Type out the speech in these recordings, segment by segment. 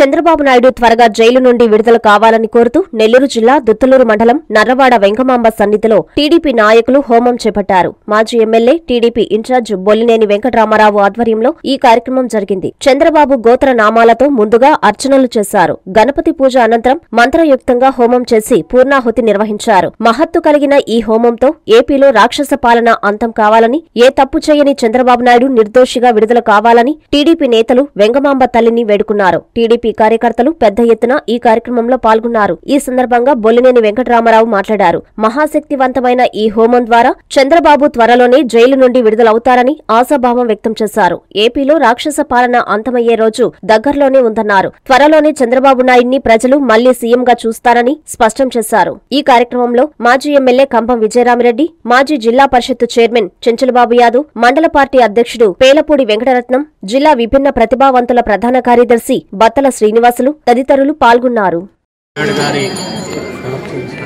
చంద్రబాబు నాయుడు త్వరగా జైలు నుండి విడుదల కావాలని కోరుతూ నెల్లూరు జిల్లా దుత్తలూరు మండలం నర్రవాడ వెంకమాంబ సన్నిధిలో టీడీపీ నాయకులు హోమం చేపట్టారు. మాజీ MLA TDP in-charge Bollineni Venkataramarao ఆధ్వర్యంలో ఈ కార్యక్రమం జరిగింది. చంద్రబాబు గోత్ర నామాలతో ముందుగా అర్చనలు చేశారు. గణపతి పూజ అనంతరం మంత్రయుక్తంగా హోమం చేసి పూర్ణాహుతి నిర్వహించారు. మహత్తు కలిగిన ఈ హోమంతో ఏపీలో రాక్షస పాలన అంతం కావాలని ఏ తప్పు చేయని చంద్రబాబు నాయుడు నిర్దోషిగా విడుదల కావాలని టీడీపీ నేతలు వెంగమాంబ తల్లిని వేడుకున్నారు. టీడీపీ కార్యకర్తలు పెద్ద ఎత్తున ఈ కార్యక్రమంలో పాల్గొన్నారు. ఈ సందర్భంగా బొల్లినేని వెంకటరామారావు మాట్లాడారు. మహాశక్తివంతమైన ఈ హోమం ద్వారా చంద్రబాబు త్వరలోనే జైలు నుండి విడుదలవుతారని ఆశాభావం వ్యక్తం చేశారు. ఏపీలో రాక్షస పాలన అంతమయ్యే రోజు దగ్గరలోనే ఉందన్నారు. త్వరలోనే చంద్రబాబు నాయుడిని ప్రజలు మళ్ళీ సీఎంగా చూస్తారని స్పష్టం చేశారు. ఈ కార్యక్రమంలో మాజీ ఎమ్మెల్యే కంభం విజయరామిరెడ్డి మాజీ జిల్లా పరిషత్తు చైర్మన్ చెంచులబాబు యాదవ్ మండల పార్టీ అధ్యక్షుడు పేలపూడి వెంకటరత్నం జిల్లా విభిన్న ప్రతిభావంతుల ప్రధాన కార్యదర్శి బత్తల శ్రీనివాసులు తదితరులు పాల్గొన్నారు.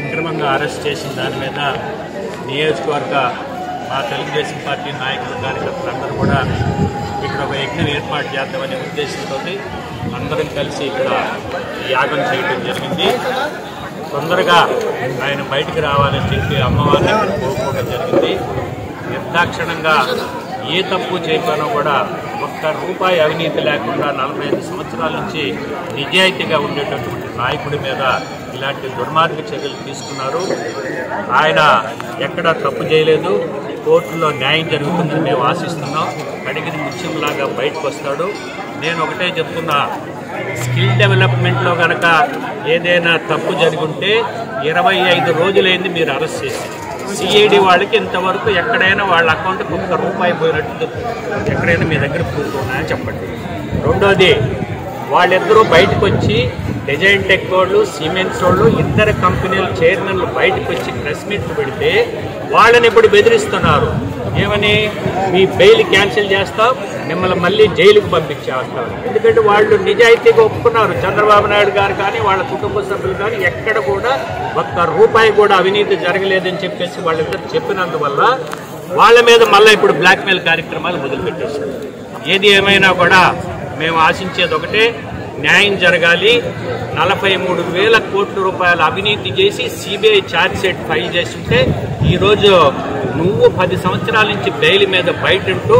అక్రమంగా అరెస్ట్ చేసిన దాని మీద నియోజకవర్గ మా తెలుగుదేశం పార్టీ నాయకులు కార్యకర్తలందరూ కూడా ఇక్కడ ఒక యజ్ఞం ఏర్పాటు చేద్దామనే ఉద్దేశంతో అందరం కలిసి ఇక్కడ యాగం చేయడం జరిగింది. తొందరగా ఆయన బయటికి రావాలని చెప్పి అమ్మవారిని కోరుకోవడం జరిగింది. నిర్దాక్షణంగా ఏ తప్పు చేయకపోయినా కూడా ఒక్క రూపాయి అవినీతి లేకుండా నలభై ఐదు సంవత్సరాల నుంచి నిజాయితీగా ఉండేటటువంటి నాయకుడి మీద ఇలాంటి దుర్మార్గ చర్యలు తీసుకున్నారు. ఆయన ఎక్కడా తప్పు చేయలేదు. కోర్టులో న్యాయం జరుగుతుందని మేము ఆశిస్తున్నాం. అడిగిన ముత్యంలాగా బయటకు వస్తాడు. నేను ఒకటే చెప్తున్నా స్కిల్ డెవలప్మెంట్లో కనుక ఏదైనా తప్పు జరిగి ఉంటే ఇరవై ఐదు రోజులైంది మీరు అరెస్ట్ చేసి సిఐడి వాళ్ళకి ఇంతవరకు ఎక్కడైనా వాళ్ళ అకౌంట్కి ఒక్క రూపాయి పోయినట్టు ఎక్కడైనా మీ దగ్గర ప్రూఫ్ ఉన్నాయని చెప్పండి. రెండోది వాళ్ళిద్దరూ బయటకు వచ్చి డిజైన్ టెక్ వాళ్ళు సిమెంట్స్ వాళ్ళు ఇద్దరు కంపెనీల చైర్మన్లు బయటకు వచ్చి ప్రెస్ మీట్లు పెడితే వాళ్ళని ఇప్పుడు బెదిరిస్తున్నారు. ఏమని? మీ బెయిల్ క్యాన్సిల్ చేస్తాం మిమ్మల్ని మళ్ళీ జైలుకు పంపించేస్తాం. ఎందుకంటే వాళ్ళు నిజాయితీగా ఒప్పుకున్నారు. చంద్రబాబు నాయుడు గారు కానీ వాళ్ళ కుటుంబ సభ్యులు కానీ ఎక్కడ కూడా ఒక్క రూపాయి కూడా అవినీతి జరగలేదని చెప్పేసి వాళ్ళిద్దరు చెప్పినందువల్ల వాళ్ళ మీద మళ్ళీ ఇప్పుడు బ్లాక్మెయిల్ కార్యక్రమాలు మొదలుపెట్టేశారు. ఏది ఏమైనా కూడా మేము ఆశించేది ఒకటే న్యాయం జరగాలి. నలభై మూడు వేల కోట్ల రూపాయల అవినీతి చేసి సిబిఐ ఛార్జ్ షీట్ ఫైల్ చేస్తుంటే ఈరోజు నువ్వు పది సంవత్సరాల నుంచి బెయిల్ మీద బయటంటూ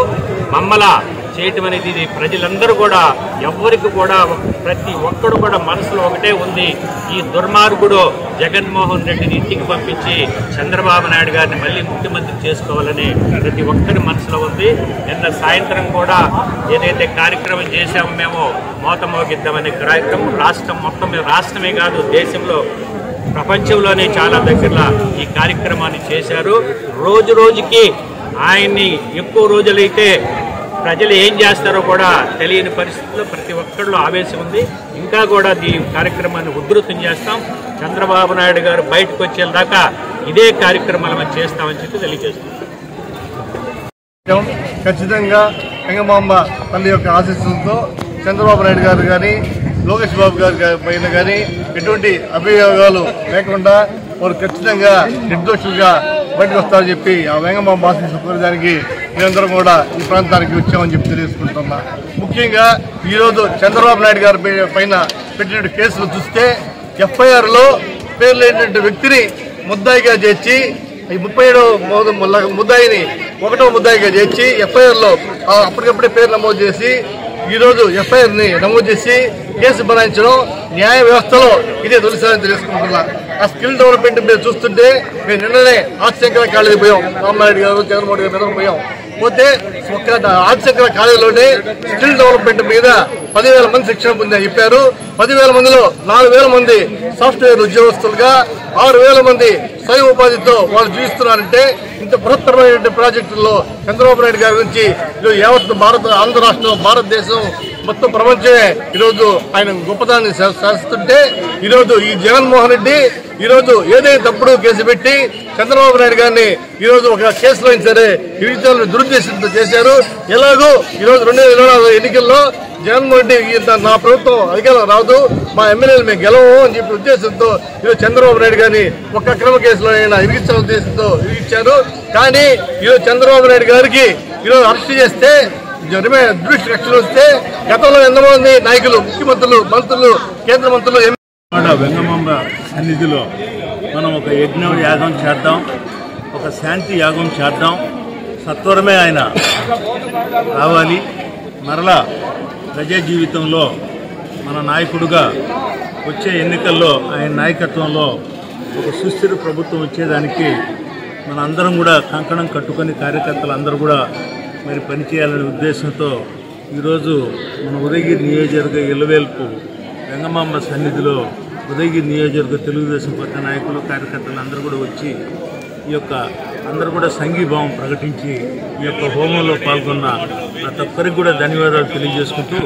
మమ్మలా మమ్మల చేయటం అనేది ఇది. ప్రజలందరూ కూడా ఎవ్వరికి కూడా ప్రతి ఒక్కడు కూడా మనసులో ఒకటే ఉంది. ఈ దుర్మార్గుడు జగన్మోహన్ రెడ్డిని ఇంటికి పంపించి చంద్రబాబు నాయుడు గారిని మళ్ళీ ముఖ్యమంత్రి చేసుకోవాలని ప్రతి ఒక్కరి మనసులో ఉంది. నిన్న సాయంత్రం కూడా ఏదైతే కార్యక్రమం చేశామో మేము మోతమోగిద్దామనే కార్యక్రమం రాష్ట్రం మొత్తం రాష్ట్రమే కాదు దేశంలో ప్రపంచంలోనే చాలా దగ్గరలో ఈ కార్యక్రమాన్ని చేశారు. రోజు రోజుకి ఆయన్ని ఎక్కువ రోజులైతే ప్రజలు ఏం చేస్తారో కూడా తెలియని పరిస్థితుల్లో ప్రతి ఒక్కరిలో ఆవేశం ఉంది. ఇంకా కూడా ఈ కార్యక్రమాన్ని ఉధృతం చేస్తాం. చంద్రబాబు నాయుడు గారు బయటకు వచ్చేదాకా ఇదే కార్యక్రమాలు మనం చేస్తామని చెప్పి తెలియజేస్తున్నాం. ఖచ్చితంగా వెంగమాంబ తల్లి యొక్క ఆశీస్సులతో చంద్రబాబు నాయుడు గారు కానీ లోకేష్ బాబు గారు పైన కానీ ఎటువంటి అభియోగాలు లేకుండా వారు ఖచ్చితంగా నిర్దోషులుగా బయటకు వస్తారని చెప్పి ఆ వెంగమాంబ ఆశీస్సు కోరడానికి మేమందరం కూడా ఈ ప్రాంతానికి వచ్చామని చెప్పి తెలియజేసుకుంటున్నా. ముఖ్యంగా ఈరోజు చంద్రబాబు నాయుడు గారి పైన పెట్టిన కేసులు చూస్తే ఎఫ్ఐఆర్లో పేరు లేనటువంటి వ్యక్తిని ముద్దాయిగా చేర్చి ఈ ముప్పై ఏడో ముద్దాయిని ఒకటో ముద్దాయిగా చేర్చి ఎఫ్ఐఆర్లో అప్పటికప్పుడే పేరు నమోదు చేసి ఈరోజు ఎఫ్ఐఆర్ని నమోదు చేసి కేసు బనాయించడం న్యాయ వ్యవస్థలో ఇదే తొలిసారి తెలుసుకుంటున్నా. ఆ స్కిల్ డెవలప్మెంట్ మీద చూస్తుంటే మేము నిన్ననే ఆశంకర కాలేజీ పోయాం. రామారెడ్డి గారు జగన్మోహన్ గారు మీద పోయాం. పోతే ఒక్క ఆశంకర కాలేజీలోనే స్కిల్ డెవలప్మెంట్ మీద పదివేల మంది శిక్షణ పొందని చెప్పారు. పదివేల మందిలో నాలుగు వేల మంది సాఫ్ట్వేర్ ఉద్యోగస్తులుగా ఆరు వేల మంది స్వయం ఉపాధితో వాళ్ళు జీవిస్తున్నారంటే ఇంత బృహత్తరమైన ప్రాజెక్టుల్లో చంద్రబాబు నాయుడు గారి గురించి యావత్ భారత ఆంధ్ర రాష్ట్రం భారతదేశం మొత్తం ప్రపంచమే ఈరోజు ఆయన గొప్పదాన్ని శాసిస్తుంటే ఈరోజు ఈ జగన్మోహన్ రెడ్డి ఈరోజు ఏదైతే తప్పుడు కేసు పెట్టి చంద్రబాబు నాయుడు గారిని ఈరోజు ఒక కేసులో అయినా సరే వివిధాలను దురుద్దేశంతో చేశారు. ఎలాగో ఈరోజు రెండు వేల ఇరవై నాలుగు ఎన్నికల్లో జగన్మోహన్ రెడ్డి నా ప్రభుత్వం అధికారం రాదు. మా ఎమ్మెల్యేలు మేము గెలవము అని చెప్పి ఉద్దేశంతో ఈరోజు చంద్రబాబు నాయుడు గారిని ఒక్క అక్రమ కేసులో ఆయన ఇరిగించాల ఉద్దేశంతో ఇరిగించారు కానీ ఈరోజు చంద్రబాబు నాయుడు గారికి ఈరోజు అరెస్ట్ చేస్తే నిజమే దృష్టి రక్షణ వస్తే గతంలో ఎంతమంది నాయకులు ముఖ్యమంత్రులు మంత్రులు కేంద్ర మంత్రులు ఎం- వెంగమాంబ సన్నిధిలో మనం ఒక యజ్ఞ యాగం చేద్దాం ఒక శాంతి యాగం చేద్దాం. సత్వరమే ఆయన రావాలి మరలా ప్రజా జీవితంలో మన నాయకుడుగా వచ్చే ఎన్నికల్లో ఆయన నాయకత్వంలో ఒక సుస్థిర ప్రభుత్వం వచ్చేదానికి మన అందరం కూడా కంకణం కట్టుకొని కార్యకర్తలు అందరూ కూడా మరి పనిచేయాలనే ఉద్దేశంతో ఈరోజు మన ఉదయగిరి నియోజకవర్గ ఇలవేల్పు వెంగమాంబ సన్నిధిలో ఉదయగిరి నియోజకవర్గ తెలుగుదేశం పార్టీ నాయకులు కార్యకర్తలు అందరూ కూడా వచ్చి ఈ యొక్క అందరూ కూడా సంఘీభావం ప్రకటించి ఈ యొక్క హోమంలో పాల్గొన్న ప్రతి ఒక్కరికి కూడా ధన్యవాదాలు తెలియజేసుకుంటూ